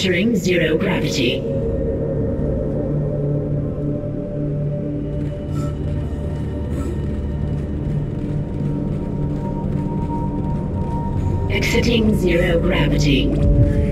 Entering zero gravity. Exiting zero gravity.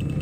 you.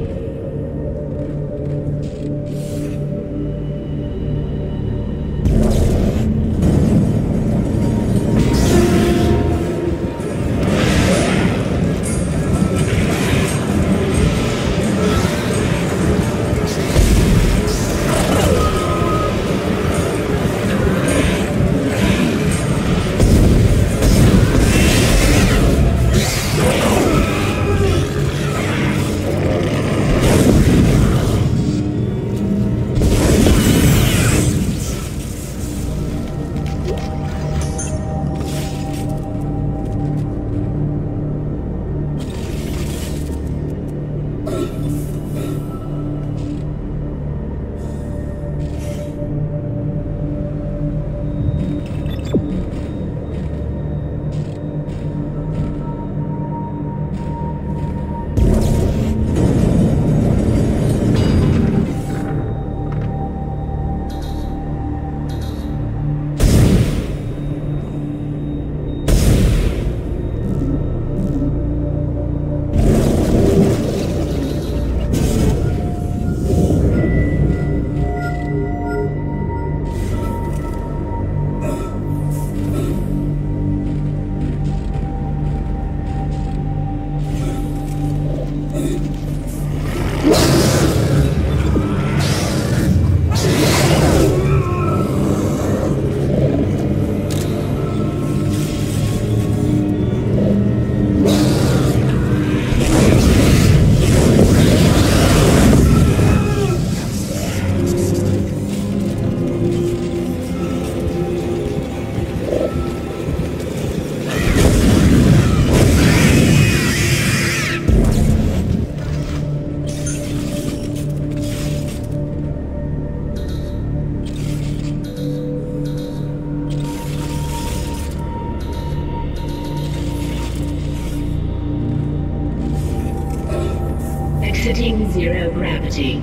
Exiting zero gravity.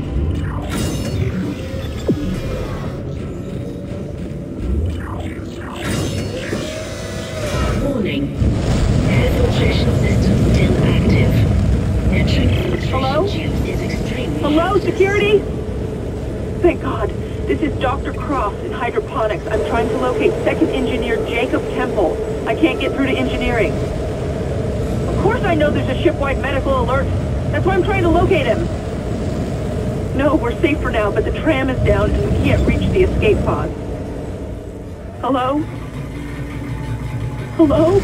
Warning. Air filtration system still active. Entering Hello? is extremely Hello, security? Thank God. This is Dr. Cross in hydroponics. I'm trying to locate second engineer Jacob Temple. I can't get through to engineering. Of course I know there's a shipwide medical alert. That's why I'm trying to locate him. No, we're safe for now, but the tram is down and we can't reach the escape pod. Hello? Hello?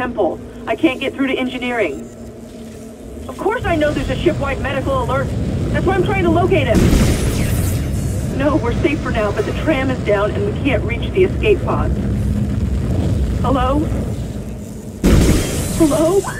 Temple. I can't get through to engineering. Of course I know there's a shipwide medical alert. That's why I'm trying to locate him. No, we're safe for now, but the tram is down and we can't reach the escape pod. Hello? Hello?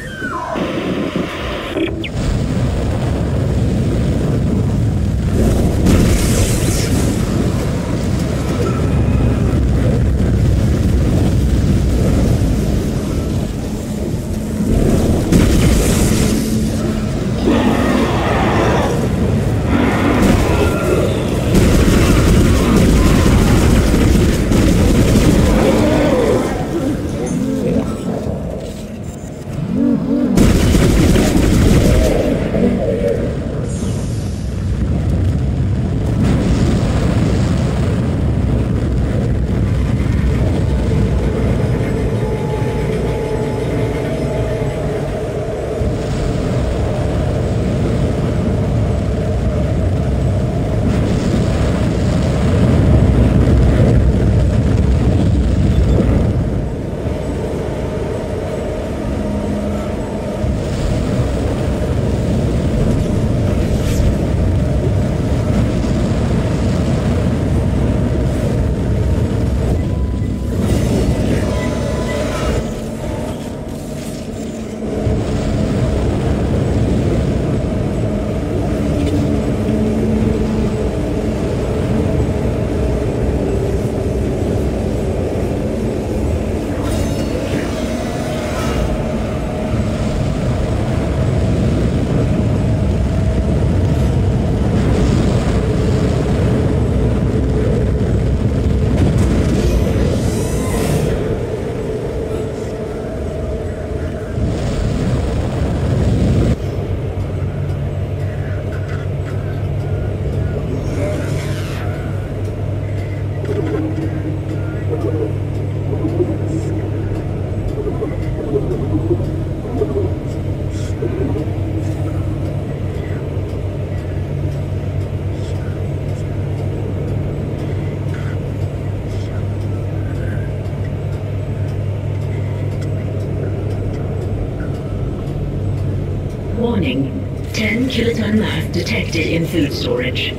10 kiloton mass detected in food storage.